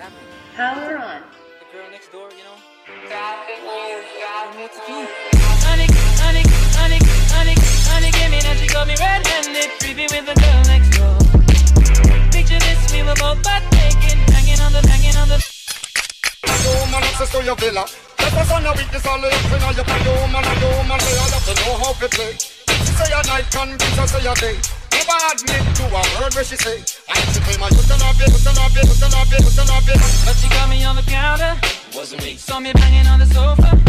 happened? Power on. The girl next door, you know? Honey, give me that she got me red-handed, creepy with the girl next door. Picture this, we were both butt naked, hanging on the, hanging on the. You man access to your villa. Let us on your weakness, all the up in your man, you man, they all to know how to play. Say a night, can be say a day. Never admit to a word where she say. I she claim I hook and up, hook and up, hook and up, hook and up. But she got me on the counter, Wasn't me. saw me banging on the sofa.